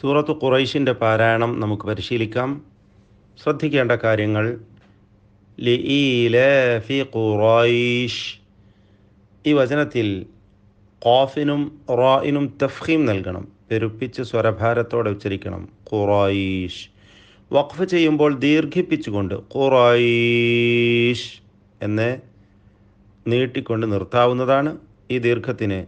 സൂറത്ത് ഖുറൈഷിന്റെ പാരായണം നമുക്ക് പരിശീലിക്കാം. ശ്രദ്ധിക്കേണ്ട കാര്യങ്ങൾ. ലി ഖുറൈഷ് ഈ വചനത്തിൽ ഖാഫിനും റായിനും തഫ്ഹീം നൽകണം. പെരുപ്പിച്ച് സ്വരഭാരത്തോടെ ഉച്ചരിക്കണം. ഖുറൈഷ് വഖഫ് ചെയ്യുമ്പോൾ ദീർഘിപ്പിച്ചുകൊണ്ട് ഖുറൈഷ് എന്ന് നീട്ടിക്കൊണ്ട് നിർത്താവുന്നതാണ്. ഈ ദീർഘത്തിന്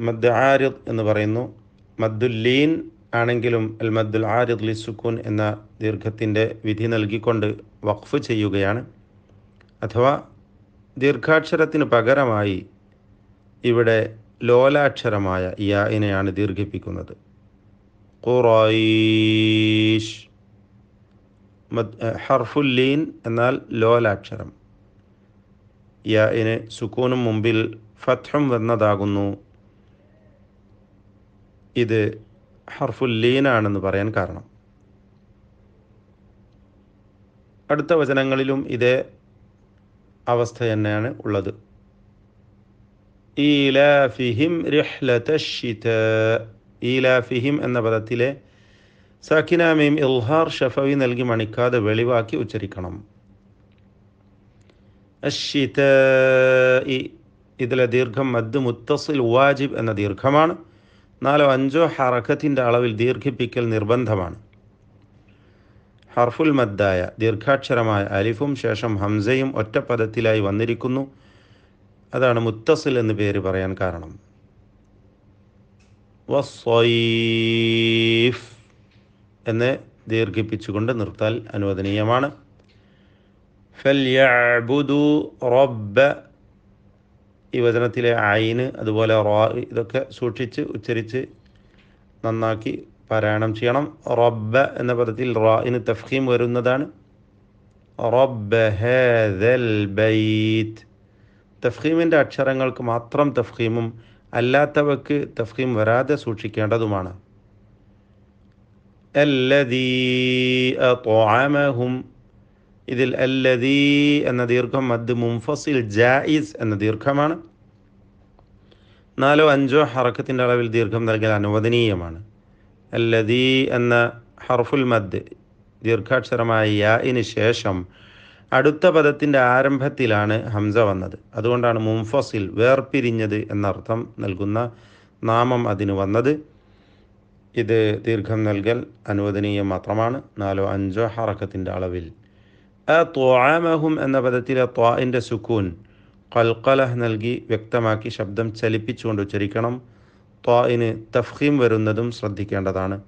മദ്ദ ആരിദ് എന്ന് പറയുന്നു. മദ്ദുല്ലീൻ ആണെങ്കിലും അൽ മദ്ദുൽ ആരിദ്ലി സുക്കൂൻ എന്ന ദീർഘത്തിന്റെ വിധി നൽകിക്കൊണ്ട് വഖഫ് ചെയ്യുകയാണ്. അഥവാ ദീർഘാക്ഷരത്തിന് പകരമായി ഇവിടെ ലോലാക്ഷരമായ യാഇനെയാണ് ദീർഘിപ്പിക്കുന്നത്. ഖുറൈഷ് ഹർഫുല്ലീൻ എന്നാൽ ലോലാക്ഷരം. യാഇന് സുക്കൂനും മുമ്പിൽ ഫത്ഹം വന്നതാകുന്നു. ഇത് ഹർഫുല്ലീനാണെന്ന് പറയാൻ കാരണം. അടുത്ത വചനങ്ങളിലും ഇതേ അവസ്ഥ തന്നെയാണ് ഉള്ളത്. ഈലാഫിഹിം എന്ന പദത്തിലെ സാക്കിനാമീം ഇൽഹാർ ഷഫവി നൽകി മണിക്കാതെ വെളിവാക്കി ഉച്ചരിക്കണം. അഷിത ഇതിലെ ദീർഘം മദ് മുത്തസിൽ വാജിബ് എന്ന ദീർഘമാണ്. നാലോ അഞ്ചോ ഹറക്കത്തിന്റെ അളവിൽ ദീർഘിപ്പിക്കൽ നിർബന്ധമാണ്. ഹർഫുൽ മദ്ദായ ദീർഘാക്ഷരമായ അലിഫും ശേഷം ഹംസയും ഒറ്റപ്പദത്തിലായി വന്നിരിക്കുന്നു. അതാണ് മുത്തസിൽ എന്ന് പേര് പറയാൻ കാരണം. എന്ന് ദീർഘിപ്പിച്ചുകൊണ്ട് നിർത്താൽ അനുവദനീയമാണ്. ഫല്യഅബുദു റബ്ബ ഈ വചനത്തിലെ ആയിന് അതുപോലെ റോ ഇതൊക്കെ സൂക്ഷിച്ച് ഉച്ചരിച്ച് നന്നാക്കി പാരായണം ചെയ്യണം. റബ്ബ എന്ന പദത്തിൽ റായിന് തഫ്ഹീം വരുന്നതാണ്. റബ്ബ ബൈത്ത്. തഫ്ഹീമിന്റെ അക്ഷരങ്ങൾക്ക് മാത്രം തഫ്ഹീമും അല്ലാത്തവക്ക് തഫ്ഹീം വരാതെ സൂക്ഷിക്കേണ്ടതുമാണ്. ഇതിൽ അല്ലദീ എന്ന ദീർഘം മദ് മുംഫസിൽ ജായിസ് എന്ന ദീർഘമാണ്. നാലോ അഞ്ചോ ഹറക്കത്തിന്റെ അളവിൽ ദീർഘം നൽകൽ അനുവദനീയമാണ്. അല്ലദീ എന്ന ഹർഫുൽ മദ് ദീർഘാക്ഷരമായ യാഇന് ശേഷം അടുത്ത പദത്തിന്റെ ആരംഭത്തിലാണ് ഹംസ വന്നത്. അതുകൊണ്ടാണ് മുംഫസിൽ വേർപിരിഞ്ഞത് എന്നർത്ഥം നൽകുന്ന നാമം അതിന് വന്നത്. ഇത് ദീർഘം നൽകൽ അനുവദനീയം മാത്രമാണ്. നാലോ അഞ്ചോ ഹറക്കത്തിന്റെ അളവിൽ ത്വാമഹും എന്ന പദത്തിലെ ത്വാഇന്റെ സുക്കൂൻ കൽക്കലഹ് നൽകി വ്യക്തമാക്കി ശബ്ദം ചലിപ്പിച്ചുകൊണ്ട് ഉച്ചരിക്കണം. ത്വാഇന് തഫ്ഹീം വരുന്നതും ശ്രദ്ധിക്കേണ്ടതാണ്.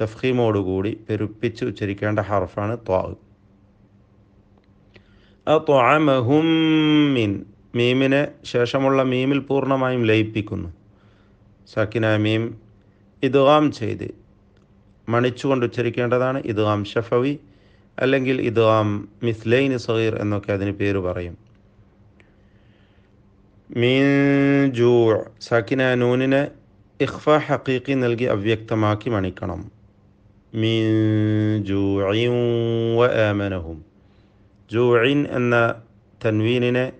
തഫ്ഹീമോടുകൂടി പെരുപ്പിച്ച് ഉച്ചരിക്കേണ്ട ഹർഫാണ് ത്വാ ത്വാമഹും മീൻ മീമിനെ ശേഷമുള്ള മീമിൽ പൂർണമായും ലയിപ്പിക്കുന്നു. സക്കിന മീം ഇദ്ഗാം ചെയ്ത് മണിച്ചുകൊണ്ട് ഉച്ചരിക്കേണ്ടതാണ്. ഇദ്ഗാം ഷഫവി അല്ലെങ്കിൽ ഇദ്ഗാം മിസ്ലൈൻ സഹീർ എന്നൊക്കെ അതിന് പേര് പറയും. മീൻ ജൂ സക്കിന നൂനിനെ ഇഖ്ഫ ഹക്കീക്കി നൽകി അവ്യക്തമാക്കി മണിക്കണം. മീൻ ജൂഇൻ വ ആമനഹും. ജൂഇൻ എന്ന തൻവീനിനെ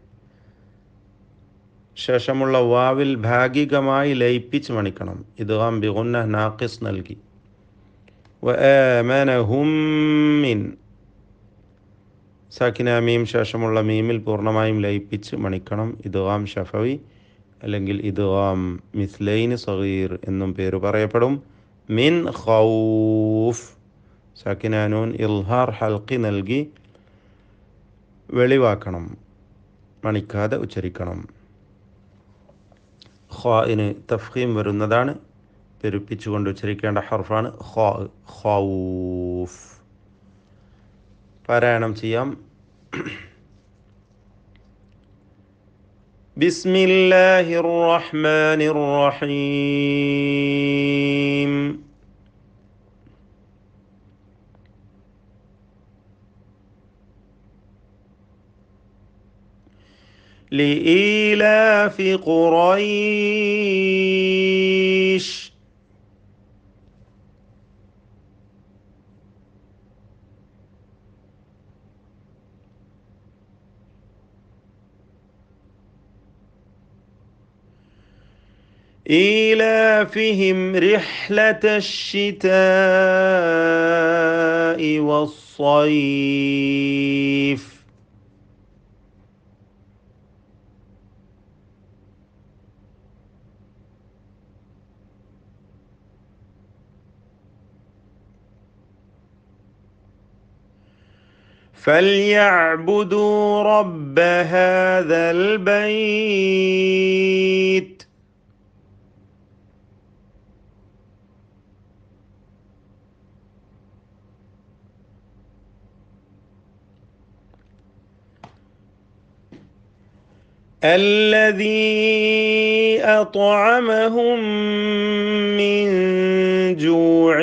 ശേഷമുള്ള വാവിൽ ഭാഗികമായി ലയിപ്പിച്ച് മണിക്കണം. ഇത് ബിഗുന്ന നാഖിസ് നൽകി. വ ആമനഹും മിൻ സാക്കിന മീം ശേഷമുള്ള മീമിൽ പൂർണമായും ലയിപ്പിച്ച് മണിക്കണം. ഇദ്ഗാം ഷഫവി അല്ലെങ്കിൽ ഇദ്ഗാം മിസ്ലൈൻ സഹീർ എന്നും പേര് പറയപ്പെടും. മിൻ ഖൗഫ്. സാക്കിനാനൂൻ ഇൽഹാർ ഹൽക്കി നൽകി വെളിവാക്കണം. മണിക്കാതെ ഉച്ചരിക്കണം. ഖാഇന് തഫ്ഹീം വരുന്നതാണ്. പെരുപ്പിച്ചുകൊണ്ട് ഉച്ചരിക്കേണ്ട ഹർഫാണ് ഖാ ഖൗഫ്. പാരായണം ചെയ്യാം. بسم الله الرحمن الرحيم لإيلاف قريش إيلافهم رحلة الشتاء والصيف. فليعبدوا رب هذا البيت الذي أطعمهم من جوع